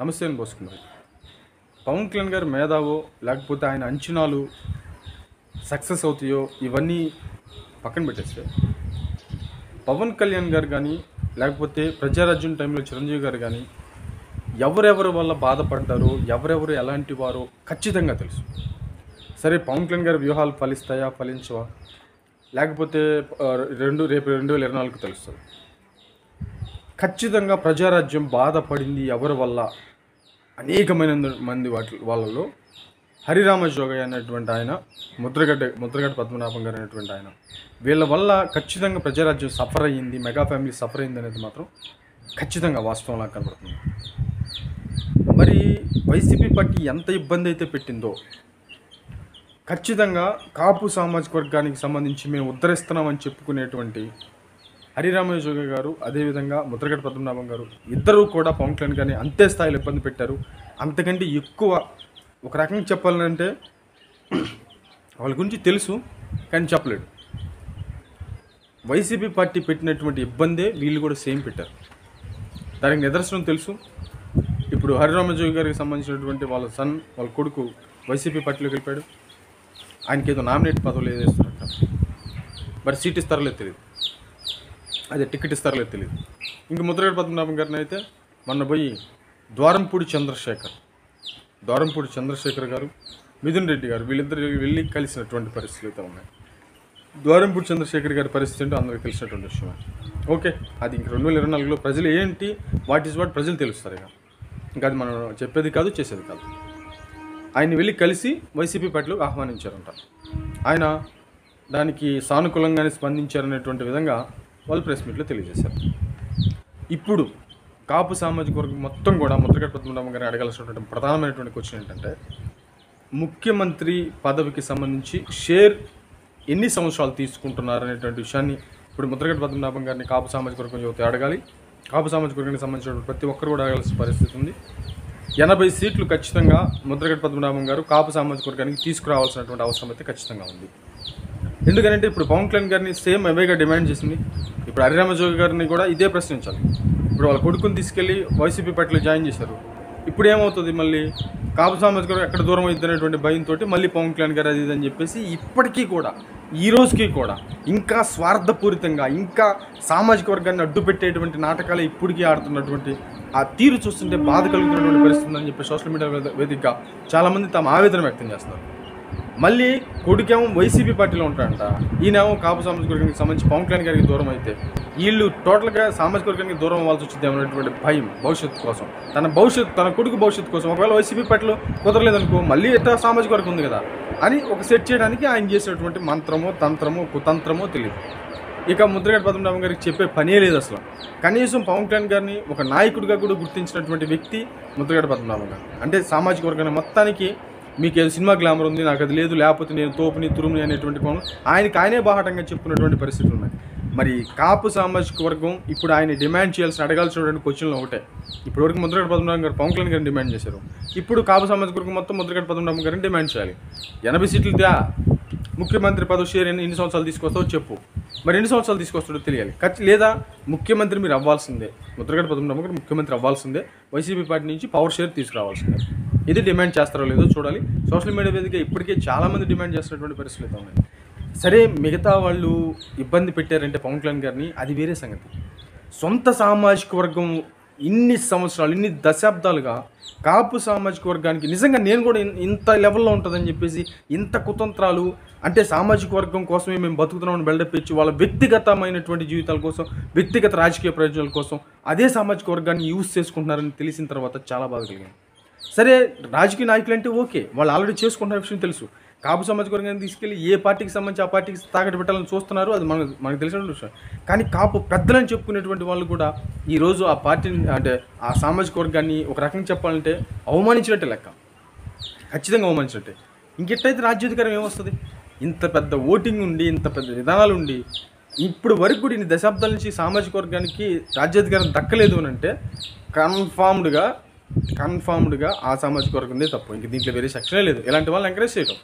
నమస్తే అని పోసుకున్నారు. పవన్ కళ్యాణ్ గారు మేధావో లేకపోతే ఆయన అంచనాలు సక్సెస్ అవుతాయో ఇవన్నీ పక్కన పెట్టేస్తే పవన్ కళ్యాణ్ గారు కానీ లేకపోతే ప్రజారాజ్యం టైంలో చిరంజీవి గారు కానీ ఎవరెవరి వల్ల బాధపడ్డారో ఎవరెవరు ఎలాంటి వారో ఖచ్చితంగా తెలుసు. సరే పవన్ కళ్యాణ్ గారి వ్యూహాలు ఫలిస్తాయా ఫలించవా? లేకపోతే రెండు రేపు రెండు వేల ఇరవై నాలుగు తెలుస్తుంది. ఖచ్చితంగా ప్రజారాజ్యం బాధపడింది ఎవరి వల్ల? అనేకమైన మంది వాటి వాళ్ళలో హరిరామ జోగయ్య అనేటువంటి ఆయన ముద్రగడ్డ ముద్రగడ్డ పద్మనాభం గారు అనేటువంటి ఆయన. వీళ్ళ వల్ల ఖచ్చితంగా ప్రజారాజ్యం సఫర్ అయ్యింది మెగా ఫ్యామిలీ సఫర్ అయింది అనేది మాత్రం ఖచ్చితంగా వాస్తవంలా కనబడుతుంది. మరి వైసీపీ పార్టీ ఎంత ఇబ్బంది అయితే పెట్టిందో ఖచ్చితంగా కాపు సామాజిక వర్గానికి సంబంధించి మేము ఉద్ధరిస్తున్నామని చెప్పుకునేటువంటి హరిరామయ్య జోగి గారు అదేవిధంగా ముద్రగడ్డ పద్మనాభం గారు ఇద్దరూ కూడా పవన్ కళ్యాణ్ గారిని అంతే స్థాయిలో ఇబ్బంది పెట్టారు. అంతకంటే ఎక్కువ ఒక రకంగా చెప్పాలంటే వాళ్ళ గురించి తెలుసు కానీ చెప్పలేడు. వైసీపీ పార్టీ పెట్టినటువంటి ఇబ్బందే వీళ్ళు కూడా సేమ్ పెట్టారు. దానికి నిదర్శనం తెలుసు. ఇప్పుడు హరిరామజోగి గారికి సంబంధించినటువంటి వాళ్ళ సన్ వాళ్ళ కొడుకు వైసీపీ పార్టీలోకి వెళ్ళిపోయాడు. ఆయనకి ఏదో నామినేట్ పదవులు ఏదో మరి సీట్ ఇస్తారో తెలియదు. అదే టికెట్ ఇస్తారో లేదు తెలియదు ఇంక ముద్రగడ పద్మనాభం గారిని అయితే మొన్న పోయి ద్వారంపూడి చంద్రశేఖర్ ద్వారంపూడి చంద్రశేఖర్ గారు మిథున్ రెడ్డి గారు వీళ్ళిద్దరు వెళ్ళి కలిసినటువంటి పరిస్థితులు అయితే ఉన్నాయి. ద్వారంపూడి చంద్రశేఖర్ గారి పరిస్థితి ఏంటో అందరికీ తెలిసినటువంటి విషయమే. ఓకే అది ఇంక రెండు వేల ఇరవై నాలుగులో ప్రజలు ఏంటి వాట్ ఈస్ వాట్ ప్రజలు తెలుస్తారు ఇక. ఇంకా అది మనం చెప్పేది కాదు చేసేది కాదు. ఆయన వెళ్ళి కలిసి వైసీపీ పార్టీలో ఆహ్వానించారంట. ఆయన దానికి సానుకూలంగానే స్పందించారనేటువంటి విధంగా వాళ్ళు ప్రెస్ మీట్లో తెలియజేశారు. ఇప్పుడు కాపు సామాజిక వర్గం మొత్తం కూడా ముద్రగడ పద్మనాభం గారిని అడగాల్సినటువంటి ప్రధానమైనటువంటి క్వశ్చన్ ఏంటంటే ముఖ్యమంత్రి పదవికి సంబంధించి షేర్ ఎన్ని సంవత్సరాలు తీసుకుంటున్నారు అనేటువంటి విషయాన్ని ఇప్పుడు ముద్రగడ పద్మనాభం గారిని కాపు సామాజిక వర్గం యువత అడగాలి. కాపు సామాజిక వర్గానికి సంబంధించిన ప్రతి ఒక్కరు కూడా అడగాల్సిన పరిస్థితి ఉంది. ఎనభై సీట్లు ఖచ్చితంగా ముద్రగడ పద్మనాభం గారు కాపు సామాజిక వర్గానికి తీసుకురావాల్సినటువంటి అవసరం అయితే ఖచ్చితంగా ఉంది. ఎందుకంటే ఇప్పుడు పవన్ కళ్యాణ్ గారిని సేమ్ అవేగా డిమాండ్ చేసింది. ఇప్పుడు హరిరామజోగి గారిని కూడా ఇదే ప్రశ్నించాలి. ఇప్పుడు వాళ్ళ కొడుకుని తీసుకెళ్ళి వైసీపీ పార్టీలో జాయిన్ చేశారు. ఇప్పుడు ఏమవుతుంది మళ్ళీ? కాపు సామాజిక గారు ఎక్కడ దూరం అవుతుంది అనేటువంటి భయంతో మళ్ళీ పవన్ కళ్యాణ్ గారు అది ఇది అని చెప్పేసి ఇప్పటికీ కూడా ఈ రోజుకి కూడా ఇంకా స్వార్థపూరితంగా ఇంకా సామాజిక వర్గాన్ని అడ్డు పెట్టేటువంటి నాటకాలు ఇప్పటికీ ఆడుతున్నటువంటి ఆ తీరు చూస్తుంటే బాధ కలుగుతున్నటువంటి పరిస్థితి ఉందని చెప్పి సోషల్ మీడియా వేదిక వేదికగా చాలామంది తమ ఆవేదన వ్యక్తం చేస్తున్నారు. మళ్ళీ కొడుకేమో వైసీపీ పార్టీలో ఉంటాడంట. ఈయనేమో కాపు సామాజిక వర్గానికి సంబంధించి పవన్ కళ్యాణ్ గారికి దూరం అయితే వీళ్ళు టోటల్గా సామాజిక వర్గానికి దూరం అవ్వాల్సి వచ్చింది అనేటువంటి భయం భవిష్యత్తు కోసం. తన భవిష్యత్తు తన కొడుకు భవిష్యత్తు కోసం ఒకవేళ వైసీపీ పార్టీలో కుదరలేదనుకో మళ్ళీ ఎట్లా సామాజిక వర్గం ఉంది కదా అని ఒక సెట్ చేయడానికి ఆయన చేసినటువంటి మంత్రమో తంత్రమో కుతంత్రమో తెలియదు ఇక ముద్రగడ పద్మనాభం గారికి చెప్పే పనే లేదు అసలు. కనీసం పవన్ కళ్యాణ్ గారిని ఒక నాయకుడిగా కూడా గుర్తించినటువంటి వ్యక్తి ముద్రగడ పద్మనాభం గారు. అంటే సామాజిక వర్గాన్ని మొత్తానికి మీకు ఏదో సినిమా గ్లామర్ ఉంది నాకు అది లేదు లేకపోతే నేను తోపుని తురుముని అనేటువంటి కోణం. ఆయనకి ఆయనే బాహటంగా చెప్పుకున్నటువంటి పరిస్థితులు ఉన్నాయి. మరి కాపు సామాజిక వర్గం ఇప్పుడు ఆయన డిమాండ్ చేయాల్సిన అడగాల్సినటువంటి క్వశ్చన్లు ఒకటే. ఇప్పటివరకు ముద్రగడ పద్మనాభం గారు పవన్ కళ్యాణ్ గారిని డిమాండ్ చేశారు. ఇప్పుడు కాపు సామాజిక వర్గం మొత్తం ముద్రగడ పద్మనాభం గారిని డిమాండ్ చేయాలి. ఎనభై సీట్లు దా ముఖ్యమంత్రి పదవి షేర్ ఎన్ని సంవత్సరాలు తీసుకొస్తావు చెప్పు. మరి ఎన్ని సంవత్సరాలు తీసుకొస్తాడో తెలియాలి. ఖచ్చి లేదా ముఖ్యమంత్రి మీరు అవ్వాల్సిందే. ముద్రగడ పద్మనాభం గారు ముఖ్యమంత్రి అవ్వాల్సిందే. వైసీపీ పార్టీ నుంచి పవర్ షేర్ తీసుకురావాల్సిందే. ఇది డిమాండ్ చేస్తారో లేదో చూడాలి. సోషల్ మీడియా వేదిక ఇప్పటికే చాలామంది డిమాండ్ చేస్తున్నటువంటి పరిస్థితులు అయితే ఉన్నాయి. సరే మిగతా వాళ్ళు ఇబ్బంది పెట్టారంటే పవన్ కళ్యాణ్ గారిని అది వేరే సంగతి. సొంత సామాజిక వర్గం ఇన్ని సంవత్సరాలు ఇన్ని దశాబ్దాలుగా కాపు సామాజిక వర్గానికి నిజంగా నేను కూడా ఇంత లెవెల్లో ఉంటుందని చెప్పేసి ఇంత కుతంత్రాలు అంటే సామాజిక వర్గం కోసమే మేము బతుకుతున్నామని బిల్డప్ ఇచ్చి వాళ్ళ వ్యక్తిగతమైనటువంటి జీవితాల కోసం వ్యక్తిగత రాజకీయ ప్రయోజనాల కోసం అదే సామాజిక వర్గాన్ని యూజ్ చేసుకుంటున్నారని తెలిసిన తర్వాత చాలా బాధ కలిగింది. సరే రాజకీయ నాయకులు అంటే ఓకే వాళ్ళు ఆల్రెడీ చేసుకుంటున్న విషయం తెలుసు. కాపు సామాజిక వర్గాన్ని తీసుకెళ్ళి ఏ పార్టీకి సంబంధించి ఆ పార్టీకి తాకట్టు పెట్టాలని చూస్తున్నారు అది మనకు మనకు తెలిసిన విషయం. కానీ కాపు పెద్దలని చెప్పుకునేటువంటి వాళ్ళు కూడా ఈరోజు ఆ పార్టీని అంటే ఆ సామాజిక వర్గాన్ని ఒక రకంగా చెప్పాలంటే అవమానించినట్టే లెక్క. ఖచ్చితంగా అవమానించినట్టే. ఇంకెట్టయితే రాజ్యాధికారం ఏమొస్తుంది? ఇంత పెద్ద ఓటింగ్ ఉండి ఇంత పెద్ద విధానాలు ఉండి ఇప్పుడు వరకు కూడా ఇన్ని దశాబ్దాల నుంచి సామాజిక వర్గానికి రాజ్యాధికారం దక్కలేదు అని అంటే కన్ఫామ్డ్గా కన్ఫామ్డ్గా ఆ సామాజిక వర్గందే తప్పు. ఇంక దీంట్లో వేరే సెక్షనే లేదు. ఇలాంటి వాళ్ళని ఎంకరేజ్ చేయటం.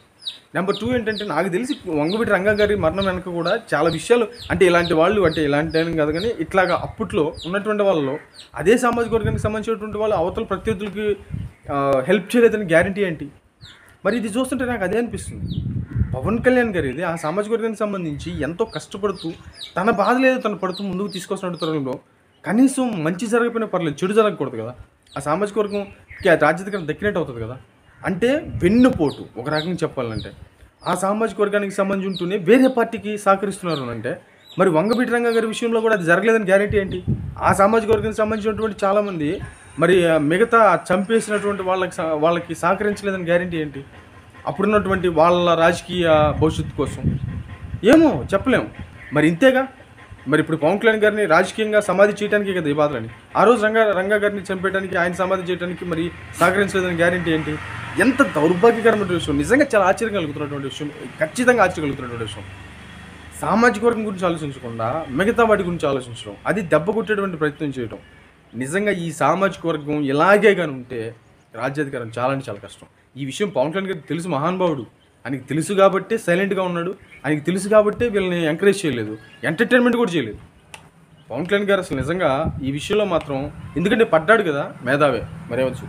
నెంబర్ టూ ఏంటంటే నాకు తెలిసి వంగవీటి రంగా గారి మరణం వెనక కూడా చాలా విషయాలు అంటే ఇలాంటి వాళ్ళు అంటే ఇలాంటి అని కాదు కానీ ఇట్లాగా అప్పట్లో ఉన్నటువంటి వాళ్ళలో అదే సామాజిక వర్గానికి సంబంధించినటువంటి వాళ్ళు అవతల ప్రత్యర్థులకి హెల్ప్ చేయలేదని గ్యారంటీ ఏంటి? మరి ఇది చూస్తుంటే నాకు అదే అనిపిస్తుంది. పవన్ కళ్యాణ్ గారు ఇది ఆ సామాజిక వర్గానికి సంబంధించి ఎంతో కష్టపడుతూ తన బాధ లేదు తను పడుతూ ముందుకు తీసుకొస్తున్న తరుణంలో కనీసం మంచి జరగకపోయినా పర్లేదు చెడు జరగకూడదు కదా. ఆ సామాజిక వర్గంకి ఆ రాజ్యాధికారం దక్కినట్టు అవుతుంది కదా. అంటే వెన్నుపోటు ఒక రకంగా చెప్పాలంటే. ఆ సామాజిక వర్గానికి సంబంధించి ఉంటూనే వేరే పార్టీకి సహకరిస్తున్నారు అంటే మరి వంగబీటి రంగ గారి విషయంలో కూడా అది జరగలేదని గ్యారెంటీ ఏంటి? ఆ సామాజిక వర్గానికి సంబంధించినటువంటి చాలామంది మరి మిగతా చంపేసినటువంటి వాళ్ళకి సహ- వాళ్ళకి సహకరించలేదని గ్యారెంటీ ఏంటి? అప్పుడున్నటువంటి వాళ్ళ రాజకీయ భవిష్యత్తు కోసం. ఏమో చెప్పలేము మరి ఇంతేగా? మరి ఇప్పుడు పవన్ కళ్యాణ్ గారిని రాజకీయంగా సమాధి చేయడానికి కదా ఈ బాధలని. ఆ రోజు రంగా రంగా గారిని చంపేయడానికి ఆయన సమాధి చేయడానికి మరి సహకరించలేదని గ్యారెంటీ ఏంటి? ఎంత దౌర్భాగ్యకరమైన విషయం. నిజంగా చాలా ఆశ్చర్యం కలుగుతున్నటువంటి విషయం. ఖచ్చితంగా ఆశ్చర్యం కలుగుతున్నటువంటి విషయం. సామాజిక వర్గం గురించి ఆలోచించకుండా మిగతా వాటి గురించి ఆలోచించడం అది దెబ్బ కొట్టేటువంటి ప్రయత్నం చేయడం. నిజంగా ఈ సామాజిక వర్గం ఇలాగే కానీ ఉంటే రాజ్యాధికారం చాలా అంటే చాలా కష్టం. ఈ విషయం పవన్ కళ్యాణ్ గారికి తెలుసు మహానుభావుడు. ఆయనకి తెలుసు కాబట్టే సైలెంట్గా ఉన్నాడు. ఆయనకి తెలుసు కాబట్టే వీళ్ళని ఎంకరేజ్ చేయలేదు. ఎంటర్టైన్మెంట్ కూడా చేయలేదు. పవన్ కళ్యాణ్ గారు అసలు నిజంగా ఈ విషయంలో మాత్రం ఎందుకంటే పడ్డాడు కదా మేధావే. మరేవచ్చు